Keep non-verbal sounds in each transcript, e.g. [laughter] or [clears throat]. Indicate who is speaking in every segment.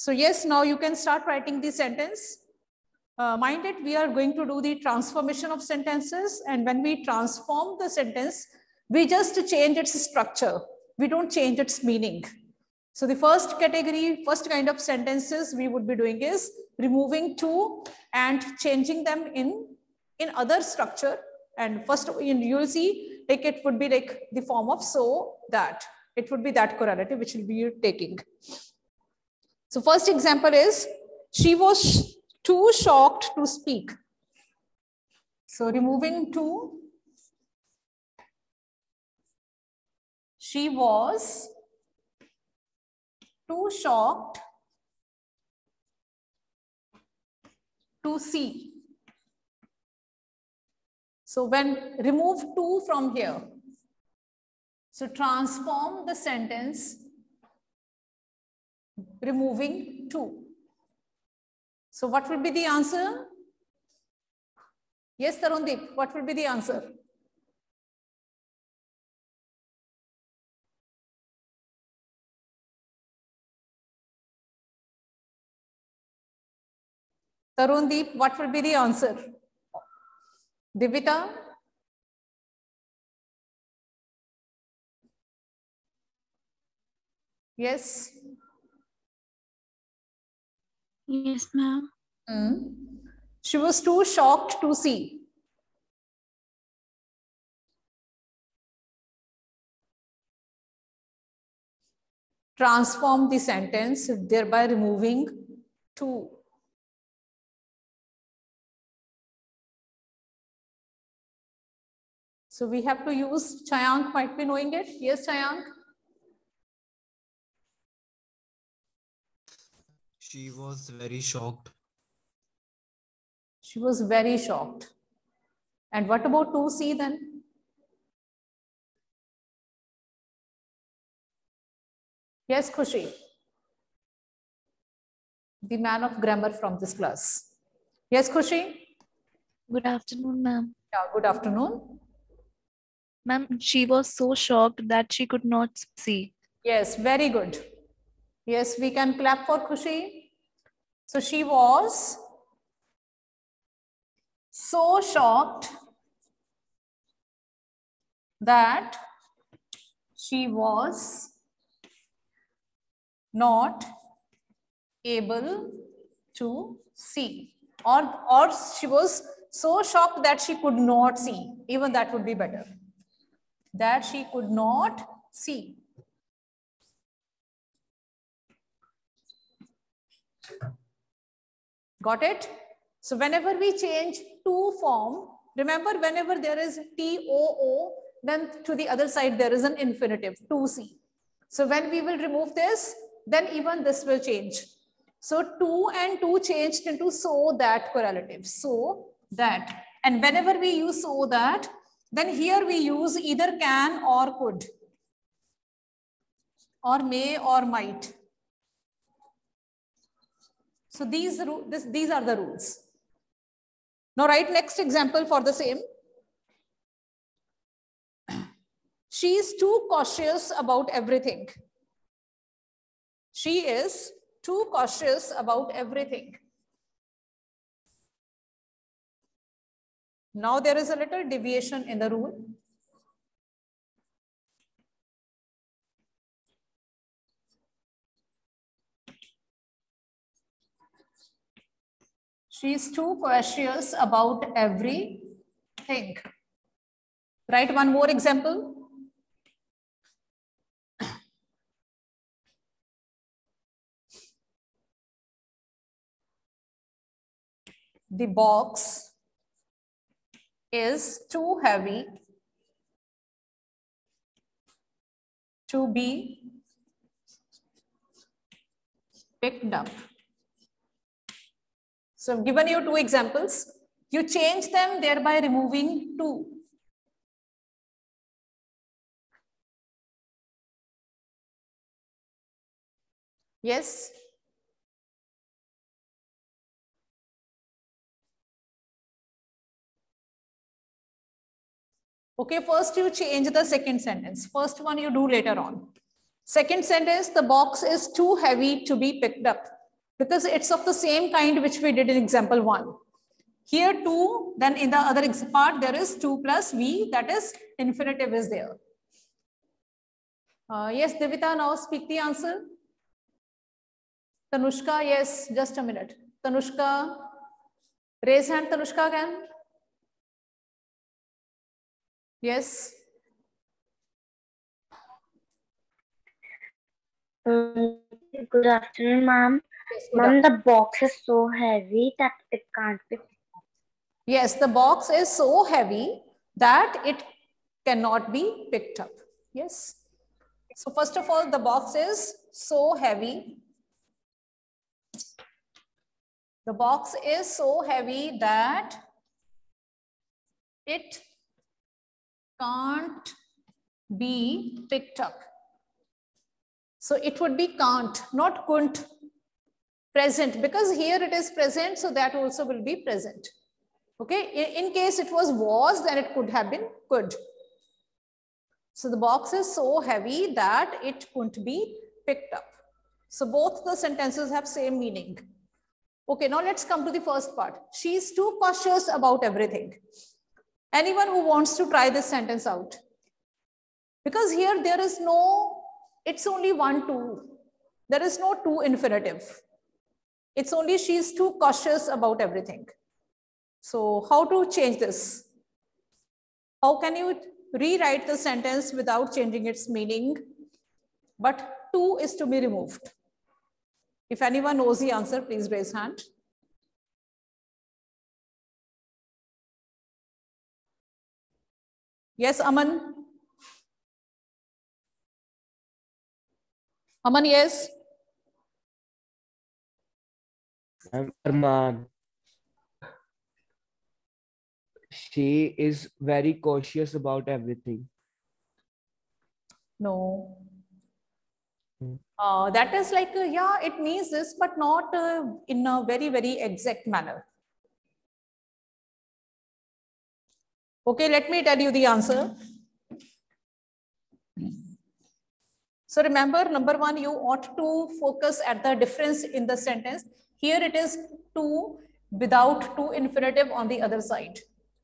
Speaker 1: So yes, now you can start writing the sentence. Uh, mind it, we are going to do the transformation of sentences. And when we transform the sentence, we just change its structure. We don't change its meaning. So the first category, first kind of sentences we would be doing is removing to and changing them in, in other structure. And first you'll see like it would be like the form of so that. It would be that correlative which will be taking. So first example is she was too shocked to speak. So removing to she was too shocked to see. So when remove to from here, so transform the sentence removing to. So what will be the answer? Yes, Tarundeep, what will be the answer? Tarundeep, what will be the answer? Divita? Yes.
Speaker 2: Yes, ma'am.
Speaker 1: Mm. She was too shocked to see. Transform the sentence, thereby removing to. So we have to use Chayank might be knowing it. Yes, Chayank.
Speaker 3: She was very shocked.
Speaker 1: She was very shocked. And what about 2C then? Yes, Khushi. The man of grammar from this class. Yes, Khushi.
Speaker 2: Good afternoon, ma'am.
Speaker 1: Yeah, good afternoon.
Speaker 2: Ma'am, she was so shocked that she could not see.
Speaker 1: Yes, very good. Yes, we can clap for Khushi. So she was so shocked that she was not able to see or or she was so shocked that she could not see. Even that would be better. That she could not see Got it? So whenever we change to form, remember whenever there is TOO, then to the other side there is an infinitive, to see. So when we will remove this, then even this will change. So to and to changed into so that correlative. So that. And whenever we use so that, then here we use either can or could. Or may or might. So these, this, these are the rules. Now write next example for the same. [clears throat] She is too cautious about everything. She is too cautious about everything. Now there is a little deviation in the rule. She is too cautious about everything. Write one more example. The box is too heavy to be picked up. So I've given you two examples. You change them thereby removing two. Yes. Okay, first you change the second sentence. First one you do later on. Second sentence, the box is too heavy to be picked up. Because it's of the same kind which we did in example one. Here two, then in the other part, there is two plus V, that is infinitive is there. Uh, yes, Devita, now speak the answer. Tanushka, yes, just a minute. Tanushka, raise hand, Tanushka again. Yes.
Speaker 4: Um, good afternoon, ma'am. Ma'am, the box is so heavy that it can't be.
Speaker 1: Yes, the box is so heavy that it cannot be picked up. Yes. So first of all, the box is so heavy. The box is so heavy that it can't be picked up. So it would be can't, not couldn't present because here it is present. So that also will be present. Okay, in, in case it was was, then it could have been could. So the box is so heavy that it couldn't be picked up. So both the sentences have same meaning. Okay, now let's come to the first part. She is too cautious about everything. Anyone who wants to try this sentence out? Because here there is no, it's only one, two. There is no two infinitive. It's only she's too cautious about everything. So how to change this? How can you rewrite the sentence without changing its meaning? But two is to be removed. If anyone knows the answer, please raise hand. Yes, Aman. Aman, yes.
Speaker 5: Arman. She is very cautious about everything.
Speaker 1: No.
Speaker 5: Hmm.
Speaker 1: Uh, that is like, uh, yeah, it means this, but not uh, in a very, very exact manner. Okay, let me tell you the answer. So remember, number one, you ought to focus at the difference in the sentence. Here it is two without two infinitive on the other side.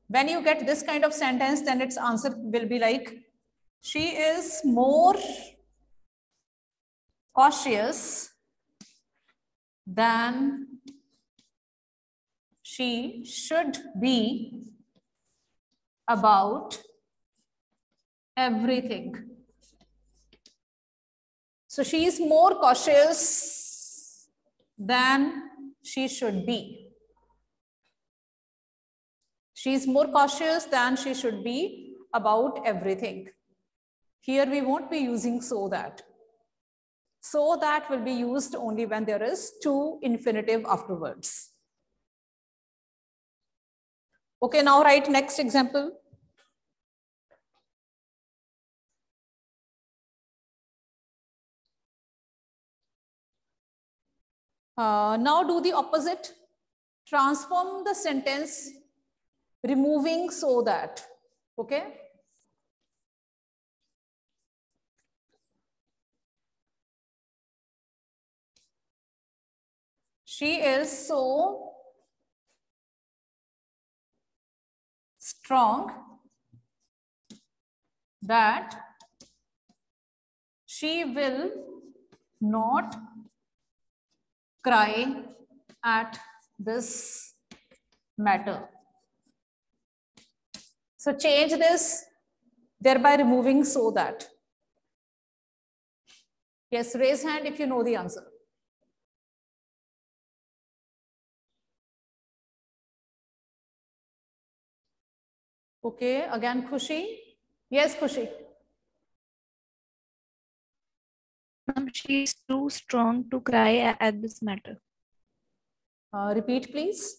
Speaker 1: When you get this kind of sentence, then its answer will be like, she is more cautious than she should be about everything. So she is more cautious than she should be. She is more cautious than she should be about everything. Here we won't be using so that. So that will be used only when there is two infinitive afterwards. Okay, now write next example. Uh, now do the opposite. Transform the sentence, removing so that. Okay. She is so strong that she will not cry at this matter. So change this, thereby removing so that. Yes, raise hand if you know the answer. Okay, again, Khushi. Yes, Khushi.
Speaker 2: Ma'am, she is too strong to cry at this matter.
Speaker 1: Uh, repeat, please.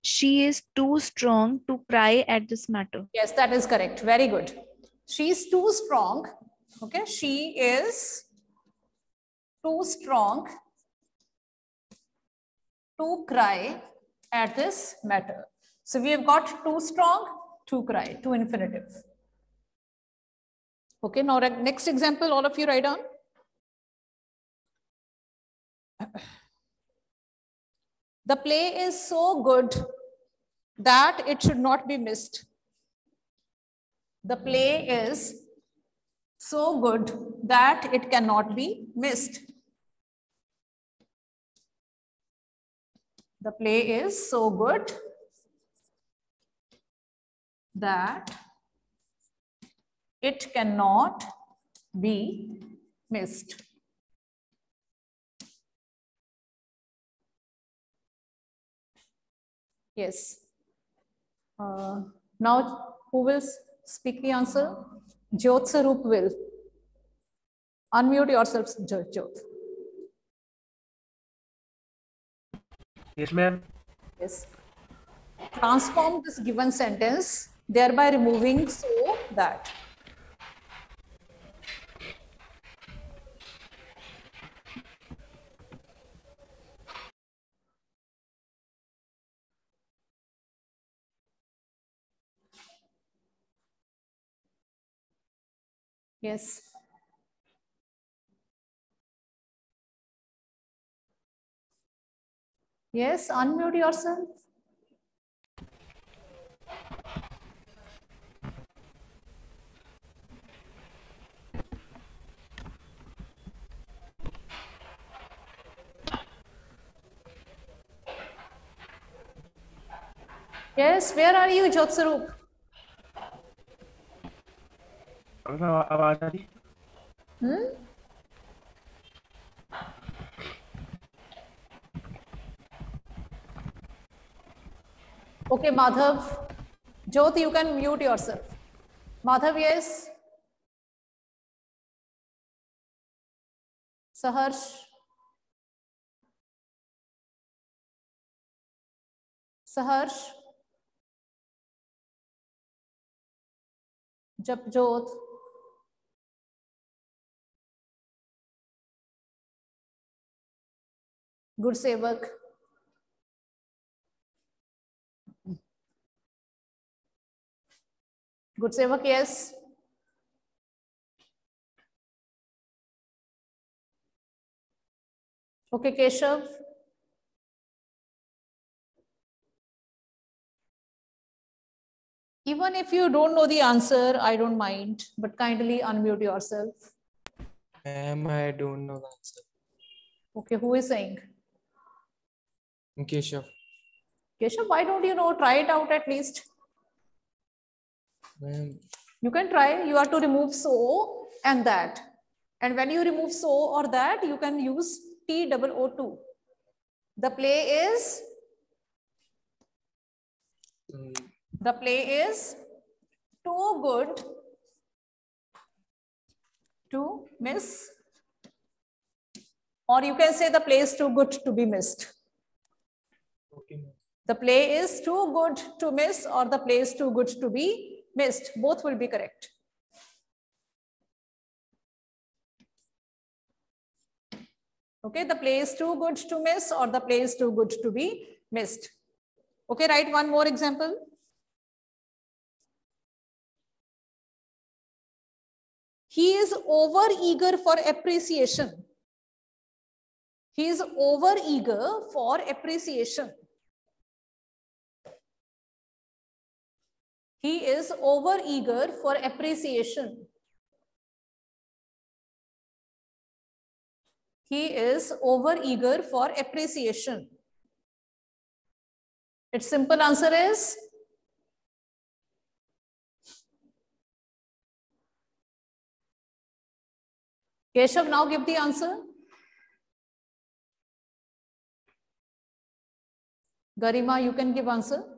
Speaker 2: She is too strong to cry at this matter.
Speaker 1: Yes, that is correct. Very good. She is too strong. Okay, she is too strong to cry at this matter. So we have got too strong, to cry, to infinitive. Okay, now next example, all of you write down. The play is so good that it should not be missed. The play is so good that it cannot be missed. The play is so good that it cannot be missed. Yes. Uh, now, who will speak the answer? Jyot Sarup will. Unmute yourself, Jyot.
Speaker 6: Yes, ma'am.
Speaker 1: Yes. Transform this given sentence, thereby removing so that. Yes. Yes, unmute yourself. Yes, where are you, Jotsarup?
Speaker 6: आवाज़ okay
Speaker 1: Madhav Jyoti you can mute your yourself Madhav yes Saharsh Saharsh जब Japjot Gursevak. Gursevak, yes. Okay, Keshav. Even if you don't know the answer, I don't mind, but kindly unmute yourself.
Speaker 3: Ma'am, I don't know the answer.
Speaker 1: Okay, who is saying?
Speaker 3: Keshav.
Speaker 1: Keshav, why don't you know? Try it out at least. You can try. You have to remove so and that. And when you remove so or that, you can use T double O two. The play is
Speaker 3: mm,
Speaker 1: the play is too good to miss. Or you can say the play is too good to be missed. The play is too good to miss or the play is too good to be missed. Both will be correct. Okay, the play is too good to miss or the play is too good to be missed. Okay, write one more example. He is over eager for appreciation. He is over eager for appreciation. He is over eager for appreciation. He is over eager for appreciation. Its simple answer is Keshav, now give the answer. Garima, you can give answer.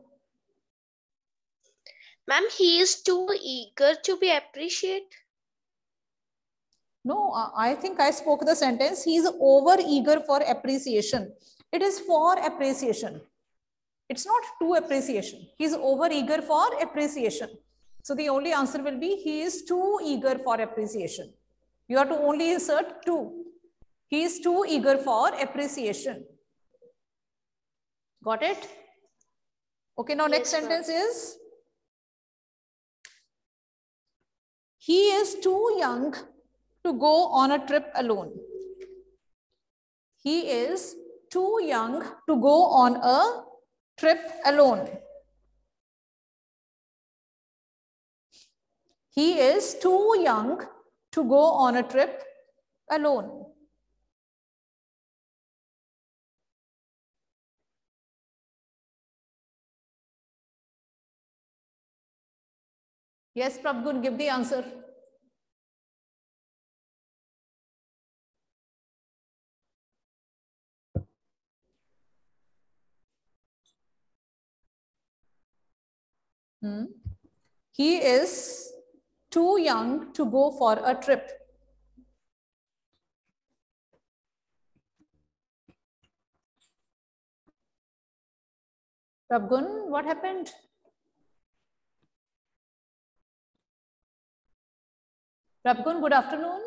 Speaker 7: Ma'am, he is too eager to be appreciated.
Speaker 1: No, I think I spoke the sentence. He is over eager for appreciation. It is for appreciation. It's not to appreciation. He is over eager for appreciation. So the only answer will be he is too eager for appreciation. You have to only insert too. He is too eager for appreciation. Got it? Okay, now next
Speaker 7: Yes, ma'am.
Speaker 1: sentence is he is too young to go on a trip alone. He is too young to go on a trip alone. He is too young to go on a trip alone. Yes, Prabhgun, give the answer. Hmm. He is too young to go for a trip. Prabhgun, what happened? Prabhgun, good afternoon.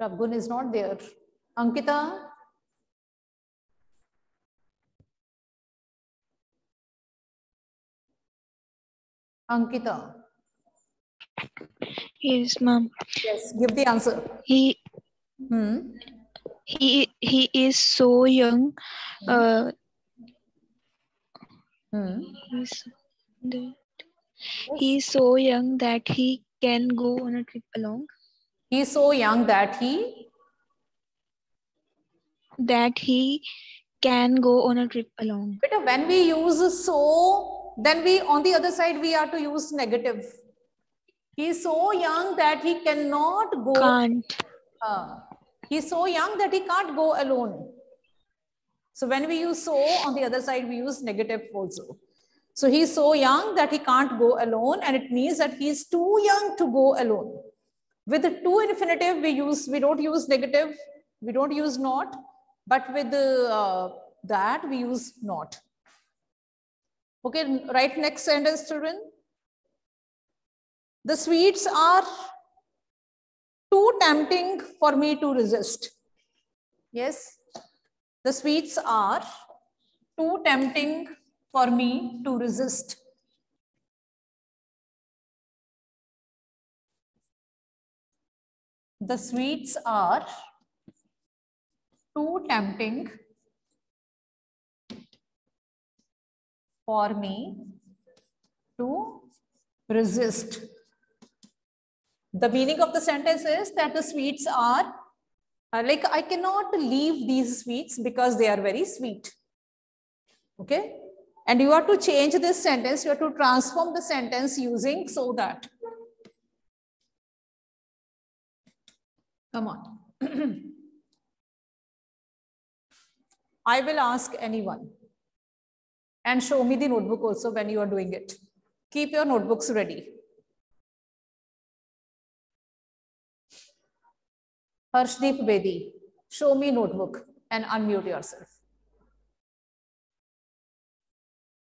Speaker 1: Prabhgun is not there. Ankita? Ankita.
Speaker 2: Yes, ma'am.
Speaker 1: Yes, give the answer.
Speaker 2: He
Speaker 1: Hmm.
Speaker 2: he he is so young. Uh,
Speaker 1: Hmm.
Speaker 2: he's the, he's so young that he can go on a trip along.
Speaker 1: He's so young that he
Speaker 2: That he can go on a trip along.
Speaker 1: But when we use so, then we on the other side we are to use negative. He's so young that he cannot go.
Speaker 2: Can't.
Speaker 1: Uh, he is so young that he can't go alone. So when we use so on the other side, we use negative also. So he's so young that he can't go alone, and it means that he is too young to go alone. With the to infinitive, we use we don't use negative, we don't use not, but with the, uh, that we use not. Okay, right next sentence, children. The sweets are too tempting for me to resist. Yes, the sweets are too tempting for me to resist. The sweets are too tempting for me to resist. The meaning of the sentence is that the sweets are uh, like I cannot leave these sweets because they are very sweet. Okay. And you have to change this sentence. You have to transform the sentence using so that. Come on. [clears throat] I will ask anyone and show me the notebook also when you are doing it. Keep your notebooks ready. Harshdeep Bedi, show me notebook and unmute yourself.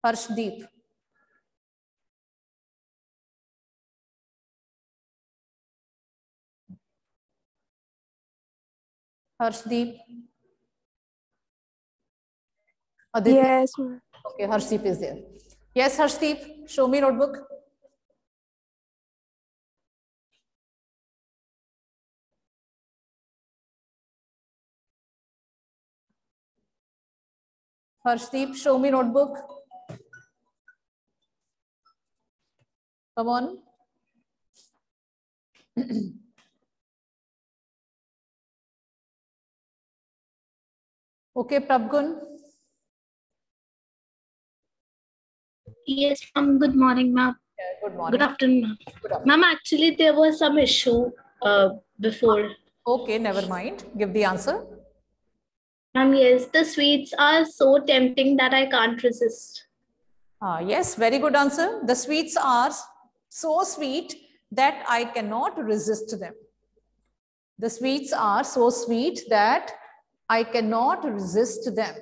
Speaker 8: Harshdeep.
Speaker 1: Harshdeep. Harshdeep is there yes Harshdeep show me notebook Harshdeep show me notebook Come on. [clears throat] okay, Prabhgun.
Speaker 9: Yes, ma'am. Good morning, ma'am.
Speaker 1: Yeah, good morning.
Speaker 9: Good afternoon, ma'am. Ma'am, actually, there was some issue uh, before.
Speaker 1: Okay, never mind. Give the answer.
Speaker 9: Ma'am, yes, the sweets are so tempting that I can't resist.
Speaker 1: Ah, yes, very good answer. The sweets are so sweet that I cannot resist them. The sweets are so sweet that I cannot resist them.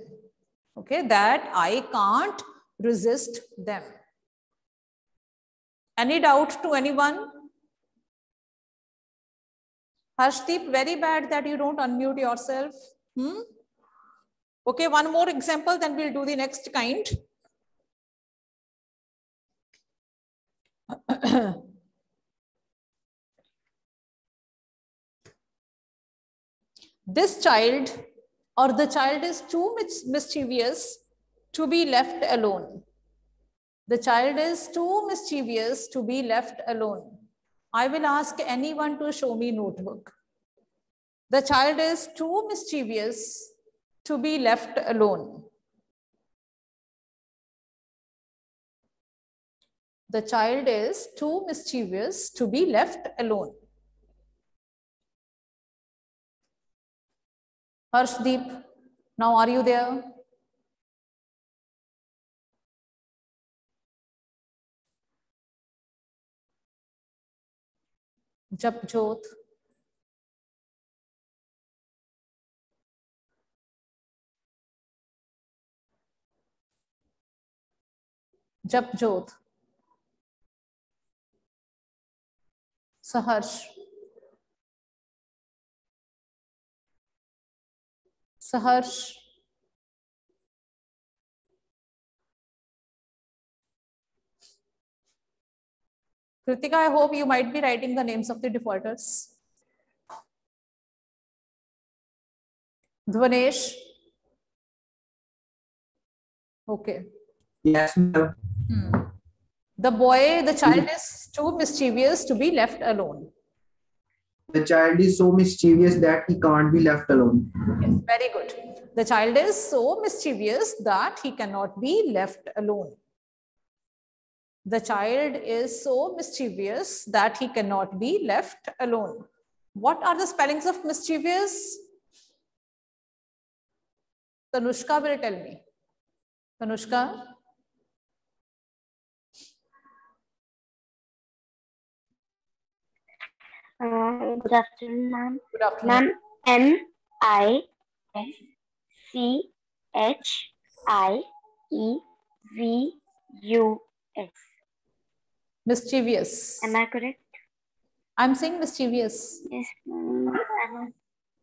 Speaker 1: Okay, that I can't resist them. Any doubt to anyone? Harshdeep, very bad that you don't unmute yourself. Hmm? Okay, one more example, then we'll do the next kind. [clears throat] this child or the child is too mis- mischievous to be left alone. The child is too mischievous to be left alone. I will ask anyone to show me notebook. The child is too mischievous to be left alone. The child is too mischievous to be left alone. Harshdeep, now are you there? Japjot. Japjot. Saharsh. Saharsh. Kritika, I hope you might be writing the names of the defaulters. Dhvanesh. Okay.
Speaker 8: Yes, ma'am.
Speaker 1: Hmm. The boy, the hmm. child is too mischievous to be left alone.
Speaker 8: The child is so mischievous that he can't be left alone.
Speaker 1: Yes, very good. The child is so mischievous that he cannot be left alone. The child is so mischievous that he cannot be left alone. What are the spellings of mischievous? Tanushka will tell me. Tanushka?
Speaker 4: Uh, good afternoon, ma'am.
Speaker 1: Good afternoon.
Speaker 4: Ma'am, M I S C H I E V U S.
Speaker 1: Mischievous.
Speaker 4: Am I correct?
Speaker 1: I'm saying mischievous.
Speaker 4: Yes, ma'am.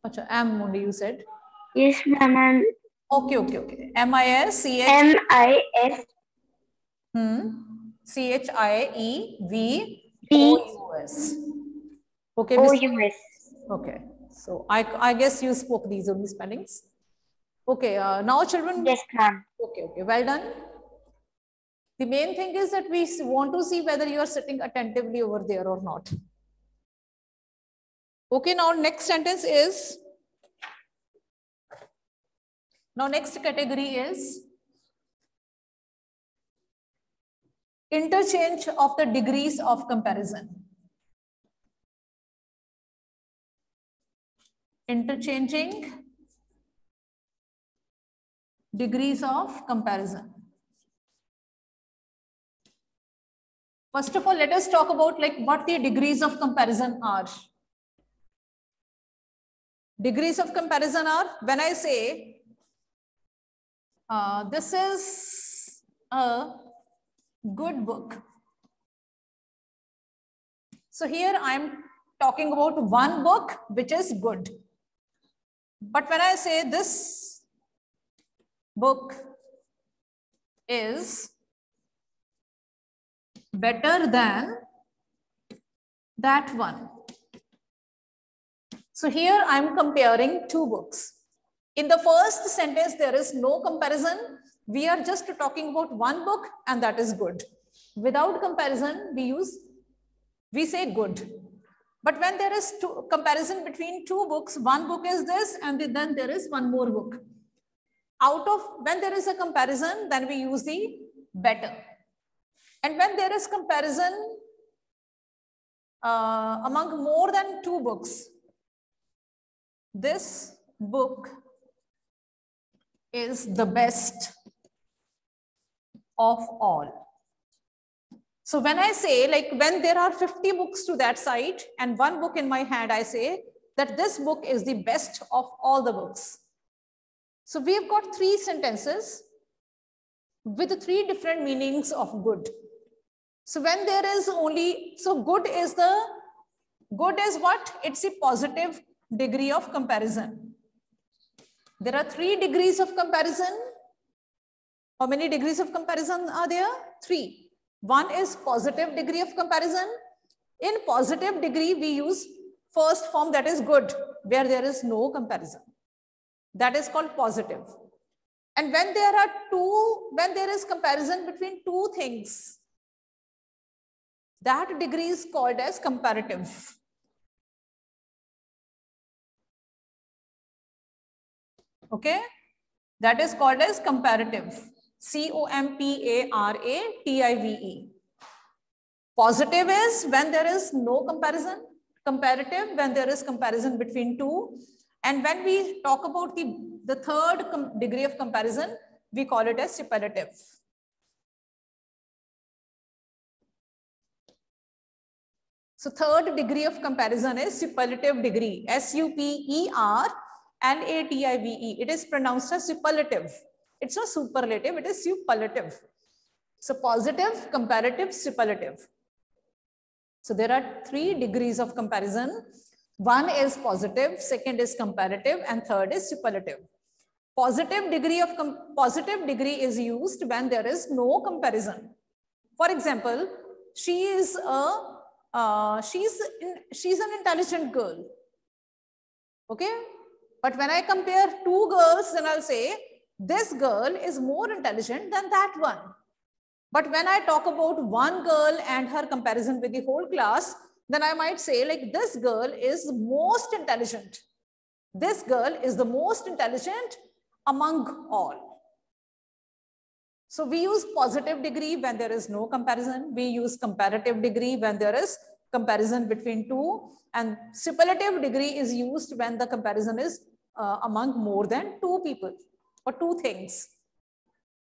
Speaker 1: Acha, am only you said.
Speaker 4: Yes, ma'am.
Speaker 1: Okay, okay, okay. M I S C H
Speaker 4: M I S
Speaker 1: hmm, C H I E V O
Speaker 4: V
Speaker 1: U S. Okay, Miss- okay. So I I guess you spoke these only spellings. Okay, uh, now children.
Speaker 4: Yes, ma'am.
Speaker 1: Okay, okay, well done. The main thing is that we want to see whether you are sitting attentively over there or not. Okay, now next sentence is, now next category is interchange of the degrees of comparison. Interchanging degrees of comparison. First of all, let us talk about like what the degrees of comparison are. Degrees of comparison are when I say uh, this is a good book. So here I'm talking about one book which is good. But when I say this book is better than that one. So here I'm comparing two books. In the first sentence, there is no comparison. We are just talking about one book and that is good. Without comparison, we use, we say good. But when there is two, comparison between two books, one book is this and then there is one more book. Out of, when there is a comparison, then we use the better. And when there is comparison uh, among more than two books, this book is the best of all. So when I say like when there are 50 books to that side and one book in my hand, I say that this book is the best of all the books. So we've got three sentences with three different meanings of good. So when there is only, so good is the, good is what? It's a positive degree of comparison. There are three degrees of comparison. How many degrees of comparison are there? Three. One is positive degree of comparison. In positive degree, we use first form that is good, where there is no comparison. That is called positive. And when there are two, when there is comparison between two things, that degree is called as comparative. Okay, that is called as comparative. C O M P A R A T I V E. Positive is when there is no comparison. Comparative when there is comparison between two. And when we talk about the, the third degree of comparison, we call it as superlative. So third degree of comparison is superlative degree, S-U-P-E-R-L-A-T-I-V-E. It is pronounced as superlative. It's not superlative, it is superlative. So positive, comparative, superlative. So there are three degrees of comparison. One is positive, second is comparative, and third is superlative. Positive degree of positive degree is used when there is no comparison. For example, she is a uh, she's she's an intelligent girl. Okay, but when I compare two girls, then I'll say this girl is more intelligent than that one. But when I talk about one girl and her comparison with the whole class, then I might say like this girl is most intelligent. This girl is the most intelligent among all. So we use positive degree when there is no comparison. We use comparative degree when there is comparison between two. And superlative degree is used when the comparison is uh, among more than two people or two things.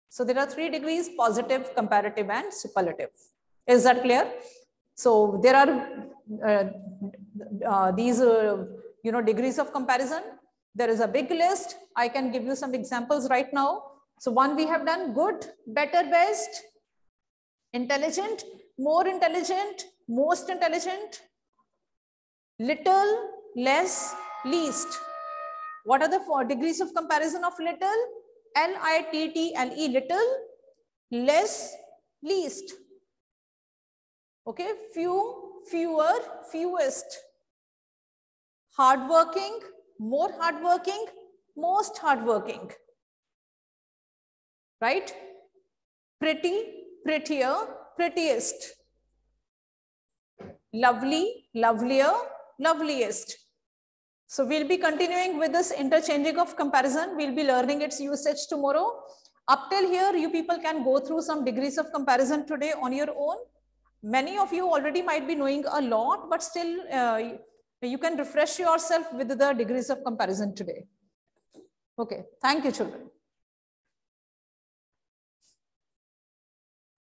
Speaker 1: So there are three degrees, positive, comparative, and superlative. Is that clear? So there are uh, uh, these, uh, you know, degrees of comparison. There is a big list. I can give you some examples right now. So one we have done good, better, best, intelligent, more intelligent, most intelligent, little, less, least. What are the four degrees of comparison of little? L-I-T-T-L-E, little, less, least. Okay, few, fewer, fewest. Hardworking, more hardworking, most hardworking. Right? Pretty, prettier, prettiest. Lovely, lovelier, loveliest. So we'll be continuing with this interchanging of comparison. We'll be learning its usage tomorrow. Up till here, you people can go through some degrees of comparison today on your own. Many of you already might be knowing a lot, but still uh, you can refresh yourself with the degrees of comparison today. Okay, thank you children.